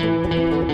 Música